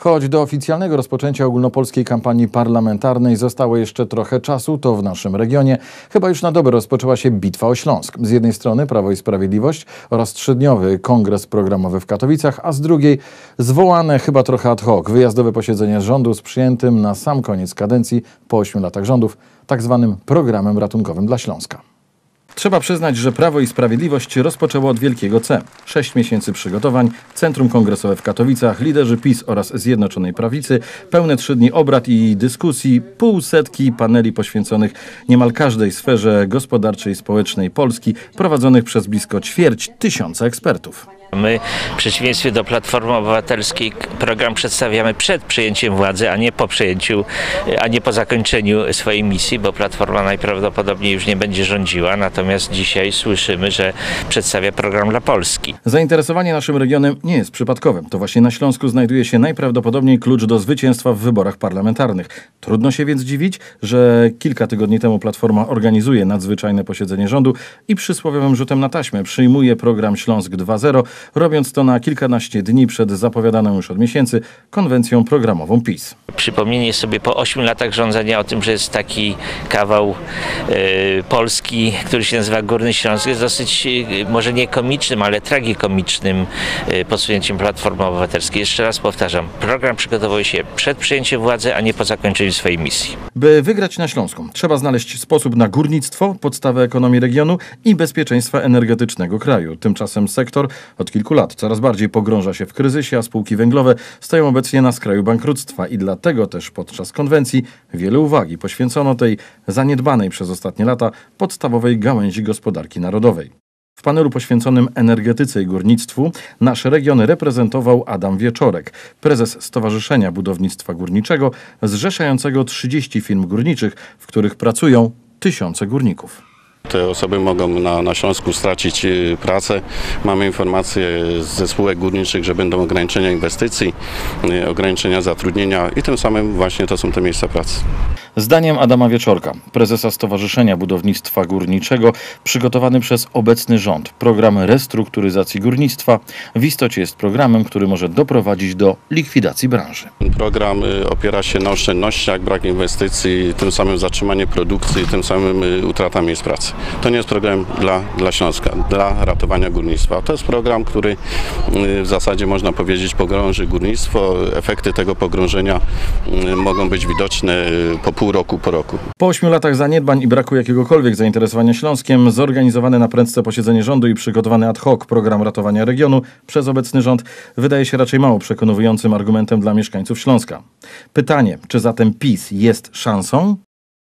Choć do oficjalnego rozpoczęcia ogólnopolskiej kampanii parlamentarnej zostało jeszcze trochę czasu, to w naszym regionie chyba już na dobre rozpoczęła się bitwa o Śląsk. Z jednej strony Prawo i Sprawiedliwość oraz trzydniowy kongres programowy w Katowicach, a z drugiej zwołane chyba trochę ad hoc wyjazdowe posiedzenie rządu z przyjętym na sam koniec kadencji po ośmiu latach rządów tak zwanym programem ratunkowym dla Śląska. Trzeba przyznać, że Prawo i Sprawiedliwość rozpoczęło od wielkiego C. Sześć miesięcy przygotowań, Centrum Kongresowe w Katowicach, liderzy PiS oraz Zjednoczonej Prawicy, pełne trzy dni obrad i dyskusji, pół setki paneli poświęconych niemal każdej sferze gospodarczej i społecznej Polski, prowadzonych przez blisko ćwierć tysiąca ekspertów. My w przeciwieństwie do Platformy Obywatelskiej program przedstawiamy przed przejęciem władzy, a nie po przejęciu, a nie po zakończeniu swojej misji, bo Platforma najprawdopodobniej już nie będzie rządziła, natomiast dzisiaj słyszymy, że przedstawia program dla Polski. Zainteresowanie naszym regionem nie jest przypadkowe. To właśnie na Śląsku znajduje się najprawdopodobniej klucz do zwycięstwa w wyborach parlamentarnych. Trudno się więc dziwić, że kilka tygodni temu Platforma organizuje nadzwyczajne posiedzenie rządu i przysłowiowym rzutem na taśmę przyjmuje program Śląsk 2.0, robiąc to na kilkanaście dni przed zapowiadaną już od miesięcy konwencją programową PiS. Przypomnienie sobie po 8 latach rządzenia o tym, że jest taki kawał e, Polski, który się nazywa Górny Śląsk, jest dosyć e, może nie komicznym, ale tragikomicznym e, podsunięciem Platformy Obywatelskiej. Jeszcze raz powtarzam, program przygotowuje się przed przejęciem władzy, a nie po zakończeniu swojej misji. By wygrać na Śląsku, trzeba znaleźć sposób na górnictwo, podstawę ekonomii regionu i bezpieczeństwa energetycznego kraju. Tymczasem sektor od kilku lat coraz bardziej pogrąża się w kryzysie, a spółki węglowe stoją obecnie na skraju bankructwa i dlatego też podczas konwencji wiele uwagi poświęcono tej zaniedbanej przez ostatnie lata podstawowej gałęzi gospodarki narodowej. W panelu poświęconym energetyce i górnictwu nasz region reprezentował Adam Wieczorek, prezes Stowarzyszenia Budownictwa Górniczego, zrzeszającego 30 firm górniczych, w których pracują tysiące górników. Te osoby mogą na, na Śląsku stracić y, pracę. Mamy informacje ze spółek górniczych, że będą ograniczenia inwestycji, y, ograniczenia zatrudnienia i tym samym właśnie to są te miejsca pracy. Zdaniem Adama Wieczorka, prezesa Stowarzyszenia Budownictwa Górniczego, przygotowany przez obecny rząd program restrukturyzacji górnictwa w istocie jest programem, który może doprowadzić do likwidacji branży. Program y, opiera się na oszczędnościach, brak inwestycji, tym samym zatrzymanie produkcji, tym samym y, utrata miejsc pracy. To nie jest program dla, dla Śląska, dla ratowania górnictwa. To jest program, który y, w zasadzie można powiedzieć pogrąży górnictwo. Efekty tego pogrążenia mogą być widoczne po pół roku, po roku. Po ośmiu latach zaniedbań i braku jakiegokolwiek zainteresowania Śląskiem, zorganizowane na prędce posiedzenie rządu i przygotowany ad hoc program ratowania regionu przez obecny rząd wydaje się raczej mało przekonującym argumentem dla mieszkańców Śląska. Pytanie, czy zatem PiS jest szansą?